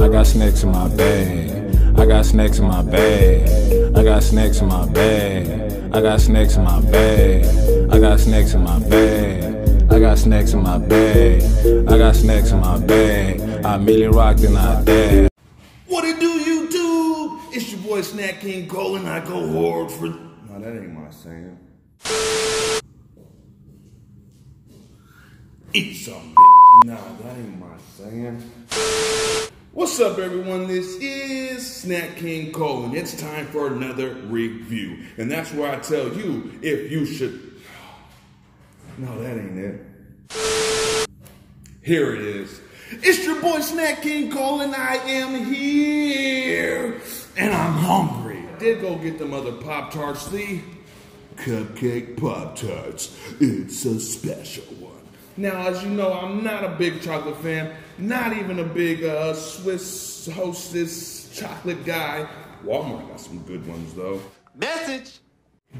I got snacks in my bag. I got snacks in my bag. I got snacks in my bag. I got snacks in my bag. I got snacks in my bag. I got snacks in my bag. I got snacks in my bag. I immediately rocked and I dab. What it do, YouTube? It's your boy Snack King Cole, and I go hard for. No, that ain't my saying. Eat some, bitch. Nah, that ain't my saying. What's up, everyone? This is Snack King Cole, and it's time for another review. And that's where I tell you if you should. No, that ain't it. Here it is. It's your boy Snack King Cole, and I am here. And I'm hungry. Did go get them other Pop Tarts, the Cupcake Pop Tarts. It's a special one. Now, as you know, I'm not a big chocolate fan, not even a big uh, Swiss hostess chocolate guy. Walmart got some good ones, though. Message.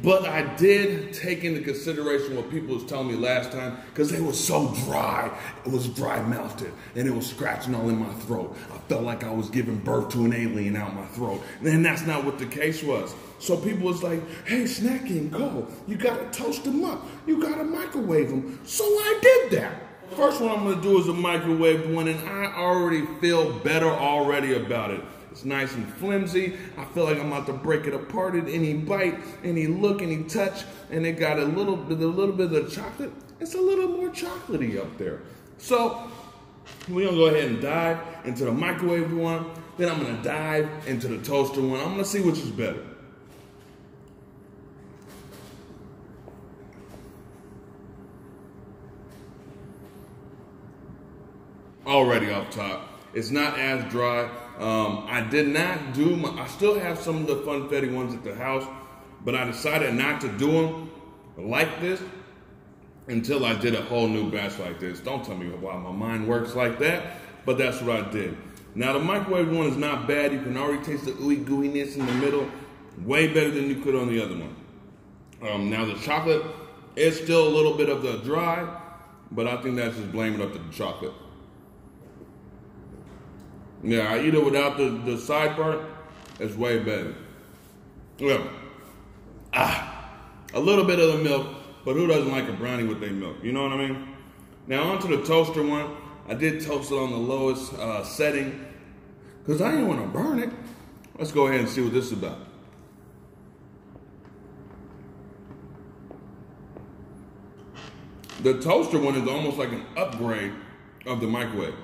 But I did take into consideration what people was telling me last time because they were so dry. It was dry mouthed and it was scratching all in my throat. I felt like I was giving birth to an alien out my throat. And that's not what the case was. So people was like, hey, Snack King Cole, you gotta toast them up. You gotta microwave them. So I did that. First one I'm gonna do is a microwave one and I already feel better already about it. It's nice and flimsy. I feel like I'm about to break it apart at any bite, any look, any touch, and it got a little bit, a little bit of chocolate. It's a little more chocolatey up there. So we're gonna go ahead and dive into the microwave one. Then I'm gonna dive into the toaster one. I'm gonna see which is better. Already off top. It's not as dry. Um, I did not do my, I still have some of the funfetti ones at the house, but I decided not to do them like this until I did a whole new batch like this. Don't tell me why my mind works like that, but that's what I did. Now the microwave one is not bad. You can already taste the ooey gooiness in the middle. Way better than you could on the other one. Um, now the chocolate is still a little bit of the dry, but I think that's just blaming up to the chocolate. Yeah, I eat it without the, the side part. It's way better. Yeah. Ah, a little bit of the milk, but who doesn't like a brownie with their milk? You know what I mean? Now onto the toaster one. I did toast it on the lowest uh, setting because I didn't want to burn it. Let's go ahead and see what this is about. The toaster one is almost like an upgrade of the microwave.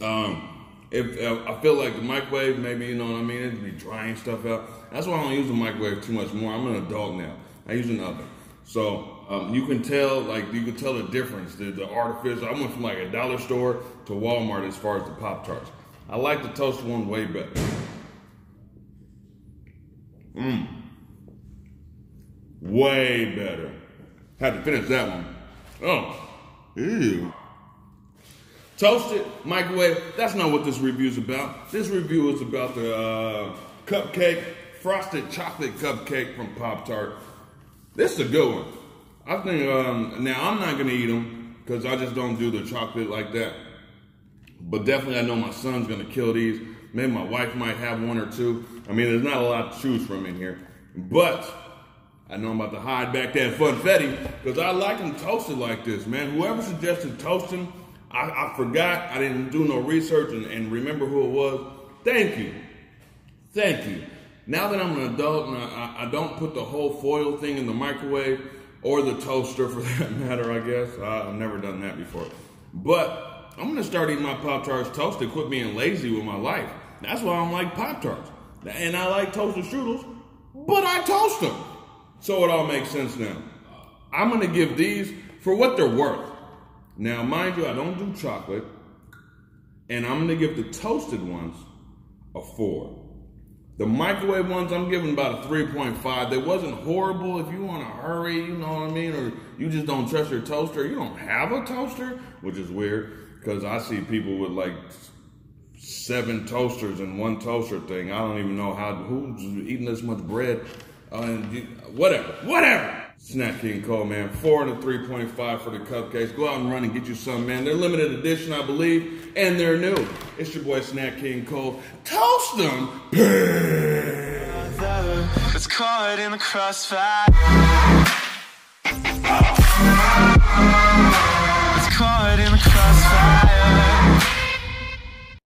Um, if I feel like the microwave, maybe you know what I mean, it'd be drying stuff out. That's why I don't use the microwave too much more. I'm an adult now. I use an oven, so um, you can tell like you can tell the difference. The, the artificial. I went from like a dollar store to Walmart as far as the Pop Tarts. I like the toaster one way better. Mmm. Way better. Had to finish that one. Oh, ew. Toasted, microwave, that's not what this review is about. This review is about the uh, cupcake, frosted chocolate cupcake from Pop Tart. This is a good one. I think, um, now I'm not gonna eat them because I just don't do the chocolate like that. But definitely I know my son's gonna kill these. Maybe my wife might have one or two. I mean, there's not a lot to choose from in here. But I know I'm about to hide back that funfetti because I like them toasted like this, man. Whoever suggested toasting, I, I forgot. I didn't do no research and, and, remember who it was. Thank you. Thank you. Now that I'm an adult and I, I, don't put the whole foil thing in the microwave or the toaster for that matter, I guess. I, I've never done that before. But I'm going to start eating my Pop Tarts toasted, quit being lazy with my life. That's why I don't like Pop Tarts. And I like toasted strudels, but I toast them. So it all makes sense now. I'm going to give these for what they're worth. Now, mind you, I don't do chocolate, and I'm gonna give the toasted ones a four. The microwave ones, I'm giving about a 3.5. They wasn't horrible. If you want to hurry, you know what I mean, or you just don't trust your toaster, you don't have a toaster, which is weird because I see people with like seven toasters in one toaster thing. I don't even know how who's eating this much bread. Uh, whatever, whatever. Snack King Cole, man. Four and a 3.5 for the cupcakes. Go out and run and get you some, man. They're limited edition, I believe, and they're new. It's your boy Snack King Cole. Toast them. It's caught in the crossfire.